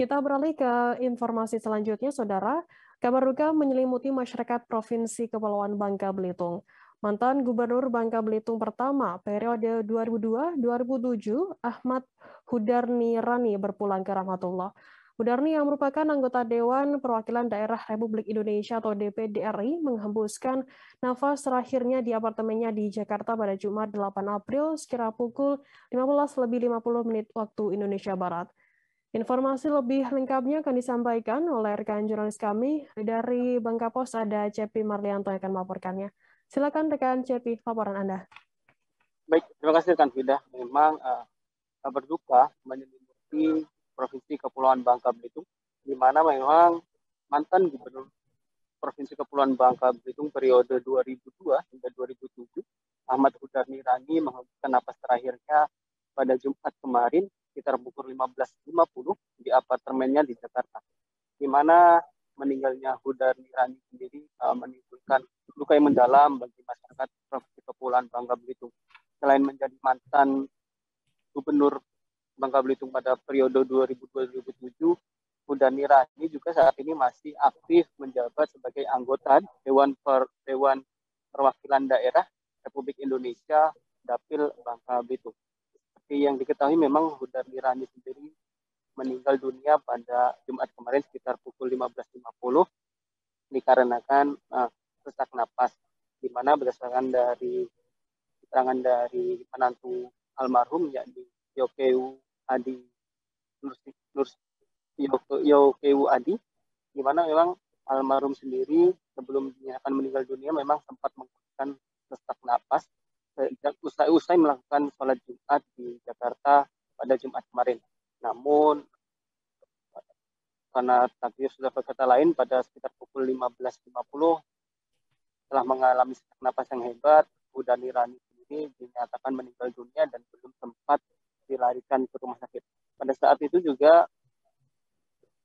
Kita beralih ke informasi selanjutnya, Saudara. Kabar duka menyelimuti masyarakat Provinsi Kepulauan Bangka Belitung. Mantan Gubernur Bangka Belitung pertama periode 2002-2007, Ahmad Hudarni Rani berpulang ke rahmatullah. Hudarni yang merupakan anggota Dewan Perwakilan Daerah Republik Indonesia atau DPD RI menghembuskan nafas terakhirnya di apartemennya di Jakarta pada Jumat 8 April sekira pukul 15 lebih 50 menit waktu Indonesia Barat. Informasi lebih lengkapnya akan disampaikan oleh rekan jurnalis kami dari Bangka Pos ada Cepi Marlianto yang akan melaporkannya. Silakan rekan Cepi, laporan Anda. Baik, terima kasih rekan Fida. Memang uh, berduka menyelimuti Provinsi Kepulauan Bangka Belitung, di mana memang mantan Gubernur Provinsi Kepulauan Bangka Belitung periode 2002 hingga 2007, Ahmad Hudarni Rani menghembuskan napas terakhirnya pada Jumat kemarin sekitar pukul 15.50 di apartemennya di Jakarta, di mana meninggalnya Huda Nirani sendiri uh, menimbulkan luka yang mendalam bagi masyarakat Provinsi Kepulauan Bangka Belitung. Selain menjadi mantan gubernur Bangka Belitung pada periode 2002-2007, Huda Nirani juga saat ini masih aktif menjabat sebagai anggota Dewan per, Dewan Perwakilan Daerah Republik Indonesia Dapil Bangka Belitung seperti yang diketahui memang Hudar Nirani sendiri meninggal dunia pada Jumat kemarin sekitar pukul 15.50 dikarenakan uh, sesak napas di mana berdasarkan dari keterangan dari menantu almarhum yakni Yokeu Adi Nursi, Yokeu Adi di mana memang almarhum sendiri sebelum dinyatakan meninggal dunia memang sempat menggunakan sesak napas usai-usai melakukan sholat Jumat di Jakarta pada Jumat kemarin. Namun karena takdir sudah berkata lain pada sekitar pukul 15.50 telah mengalami sesak napas yang hebat, Udani Rani sendiri dinyatakan meninggal dunia dan belum sempat dilarikan ke rumah sakit. Pada saat itu juga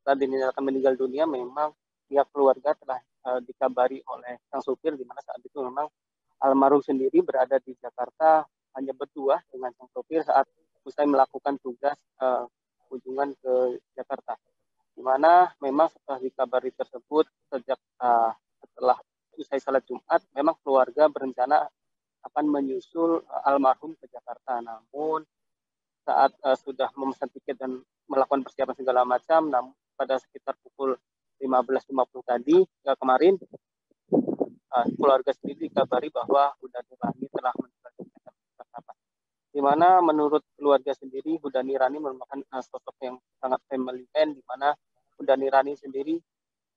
saat dinyatakan meninggal dunia memang pihak keluarga telah uh, dikabari oleh sang supir di mana saat itu memang almarhum sendiri berada di Jakarta hanya berdua dengan sang sopir saat usai melakukan tugas uh, kunjungan ke Jakarta. Di mana memang setelah dikabari tersebut sejak uh, setelah usai salat Jumat, memang keluarga berencana akan menyusul uh, almarhum ke Jakarta. Namun saat uh, sudah memesan tiket dan melakukan persiapan segala macam, namun pada sekitar pukul 15.50 tadi kemarin uh, keluarga sendiri dikabari bahwa Hudani Rani telah di mana menurut keluarga sendiri Hudani Rani merupakan uh, sosok yang sangat family man di mana Hudani Rani sendiri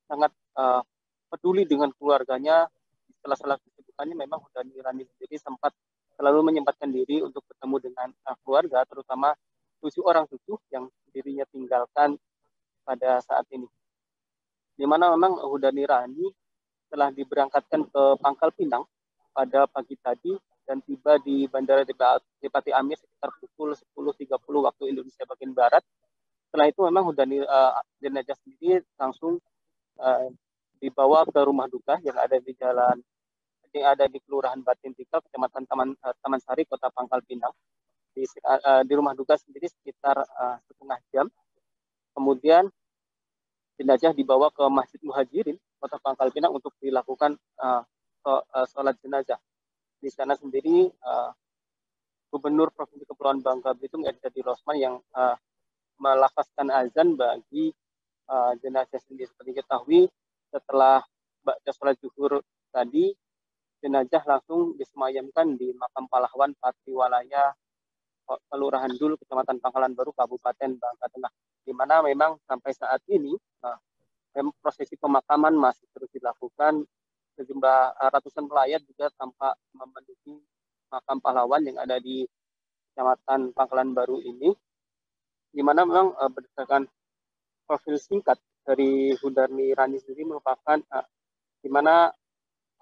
sangat uh, peduli dengan keluarganya. Setelah salah kesibukannya memang Hudani Rani sendiri sempat selalu menyempatkan diri untuk bertemu dengan uh, keluarga terutama tujuh orang cucu yang dirinya tinggalkan pada saat ini. Di mana memang Hudani Rani telah diberangkatkan ke Pangkal Pinang pada pagi tadi dan tiba di Bandara Depati Amir sekitar pukul 10.30 waktu Indonesia bagian Barat. Setelah itu memang Hudani uh, jenazah sendiri langsung uh, dibawa ke rumah duka yang ada di jalan yang ada di Kelurahan Batin Tika, Kecamatan Taman uh, Taman Sari, Kota Pangkal Pinang. Di, uh, di rumah duka sendiri sekitar uh, setengah jam. Kemudian jenazah dibawa ke Masjid Muhajirin Kota Pangkal Pinang untuk dilakukan uh, sholat jenazah. Di sana sendiri uh, Gubernur Provinsi Kepulauan Bangka Belitung Edi Rosman yang uh, melafazkan azan bagi uh, jenazah sendiri. Seperti ketahui setelah baca sholat zuhur tadi jenazah langsung disemayamkan di makam pahlawan Patriwalaya Kelurahan Dul, Kecamatan Pangkalan Baru, Kabupaten Bangka Tengah. Di mana memang sampai saat ini uh, prosesi pemakaman masih terus dilakukan. Sejumlah eh, ratusan pelayat juga tampak memenuhi makam pahlawan yang ada di Kecamatan Pangkalan Baru ini, di mana memang uh, berdasarkan profil singkat dari Hudarni Rani sendiri merupakan uh, di mana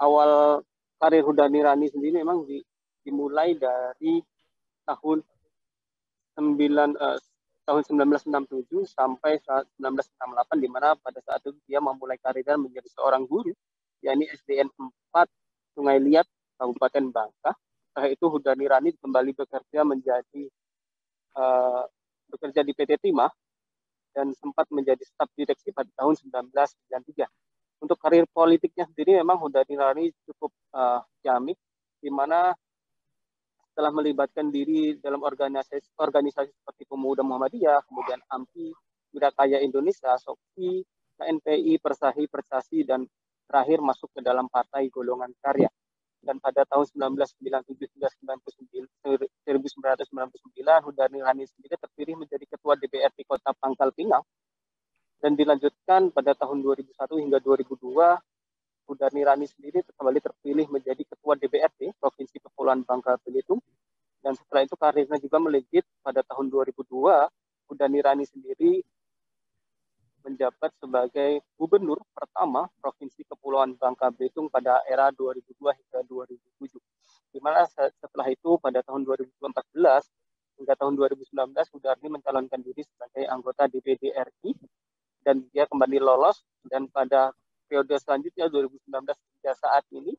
awal karir Hudarni Rani sendiri memang di, dimulai dari tahun 9 uh, tahun 1967 sampai 1968 di mana pada saat itu dia memulai karirnya menjadi seorang guru yakni SDN 4 Sungai Liat Kabupaten Bangka. Setelah itu Hudani Rani kembali bekerja menjadi uh, bekerja di PT Timah dan sempat menjadi staf direksi pada tahun 1993. Untuk karir politiknya sendiri memang Hudani Rani cukup uh, jamik, di mana telah melibatkan diri dalam organisasi organisasi seperti Pemuda Muhammadiyah, kemudian AMPI, Kaya Indonesia, SOKI, KNPI, Persahi, Persasi, dan terakhir masuk ke dalam partai golongan karya. Dan pada tahun 1997-1999, Hudani Rani sendiri terpilih menjadi Ketua DPRD Kota Pangkal Pinang. Dan dilanjutkan pada tahun 2001 hingga 2002, Hudani Rani sendiri kembali terpilih menjadi Ketua DPRD Provinsi Kepulauan Bangka Belitung. Dan setelah itu karirnya juga melejit pada tahun 2002, Hudani Rani sendiri menjabat sebagai gubernur pertama Provinsi Kepulauan Bangka Belitung pada era 2002 hingga 2007. Di mana setelah itu pada tahun 2014 hingga tahun 2019 Hudani mencalonkan diri sebagai anggota DPD RI dan dia kembali lolos dan pada periode selanjutnya 2019 hingga saat ini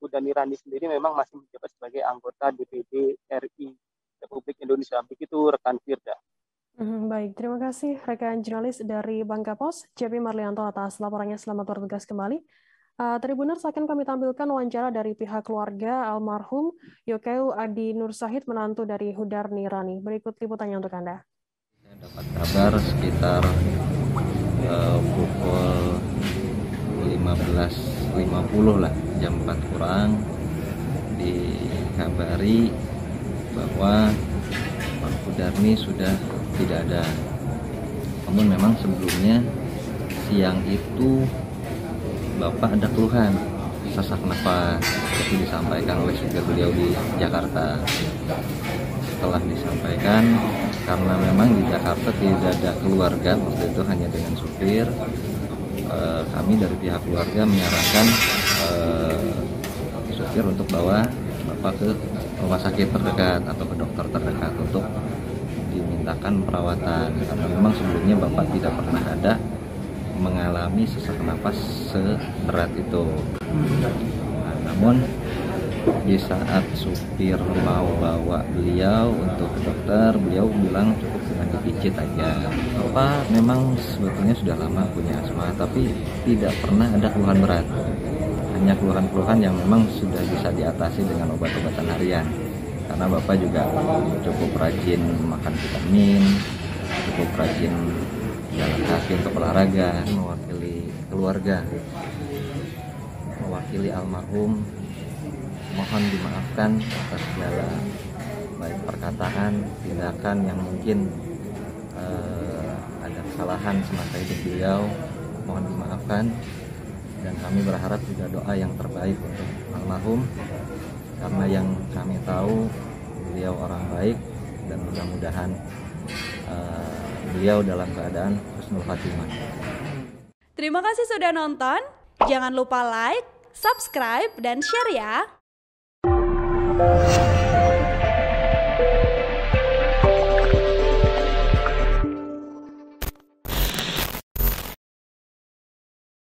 Udani Rani sendiri memang masih menjabat sebagai anggota DPD RI Republik Indonesia. Begitu rekan Firda. Hmm, baik, terima kasih rekan jurnalis dari Bangka Pos, JP Marlianto atas laporannya. Selamat bertugas kembali. Uh, Tribuners akan kami tampilkan wawancara dari pihak keluarga almarhum Yokeu Adi Nur Sahid, menantu dari Hudarni Rani. Berikut liputannya untuk Anda. Saya dapat kabar sekitar uh, pukul 15.50 lah jam 4 kurang dikabari bahwa Pak Kudarni sudah tidak ada. Namun memang sebelumnya siang itu Bapak ada keluhan. Sesak nafas itu disampaikan oleh supir beliau di Jakarta. Setelah disampaikan karena memang di Jakarta tidak ada keluarga waktu itu hanya dengan supir Eh, kami dari pihak keluarga menyarankan uh, supir untuk bawa bapak ke rumah sakit terdekat atau ke dokter terdekat untuk dimintakan perawatan karena memang sebelumnya bapak tidak pernah ada mengalami sesak nafas seberat itu. Nah, namun di saat supir mau bawa beliau untuk ke dokter, beliau bilang cukup dengan dipijit aja. Apa memang sebetulnya sudah lama punya asma, tapi tidak pernah ada keluhan berat. Hanya keluhan-keluhan yang memang sudah bisa diatasi dengan obat-obatan harian. Karena Bapak juga cukup rajin makan vitamin, cukup rajin jalan kaki untuk olahraga, mewakili keluarga, mewakili almarhum. Mohon dimaafkan atas segala baik perkataan, tindakan yang mungkin uh, ada kesalahan semasa hidup beliau. Mohon dimaafkan. Dan kami berharap juga doa yang terbaik untuk almarhum. Karena yang kami tahu beliau orang baik dan mudah-mudahan uh, beliau dalam keadaan husnul khatimah. Terima kasih sudah nonton. Jangan lupa like, subscribe, dan share ya.